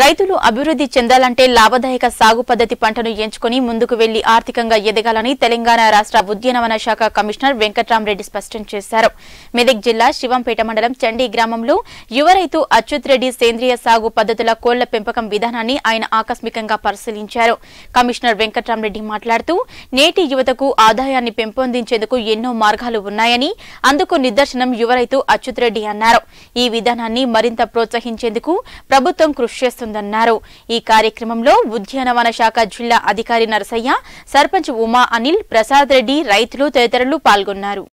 రైతులు అభివృద్ధి చెందాలంటే లాభదాయక సాగు పద్ధతి పంటను ఎంచుకుని ముందుకు వెళ్ళి ఆర్థికంగా ఎదగాలని తెలంగాణ రాష్ట్ర ఉద్యానవన శాఖ కమిషనర్ వెంకట్రామరెడ్డి స్పష్టం చేశారు. మెదక్ జిల్లా శివంపేట మండలం చండీ గ్రామంలో యువ రైతు అచ్యుత్ రెడ్డి సేంద్రియ సాగు పద్ధతుల కోళ్ళ పెంపకం విధానాన్ని ఆయన ఆకస్మికంగా పరిశీలించారు. కమిషనర్ వెంకట్రామరెడ్డి మాట్లాడుతూ నేటి యువతకు ఆదాయాన్ని పెంపొందించేందుకు ఎన్నో మార్గాలు ఉన్నాయని అందుకు నిదర్శనం యువ రైతు అచ్యుత్ రెడ్డి అన్నారు. ఈ విధానాన్ని మరింత ప్రోత్సహించేందుకు ప్రభుత్వం కృషి చేస్తుందన్నారు. ఈ కార్యక్రమంలో ఉద్యానవన శాఖ జిల్లా అధికారి నరసయ్య సర్పంచ్ ఉమా అనిల్ ప్రసాద్ రెడ్డి రైతులు తదితరులు పాల్గొన్నారు.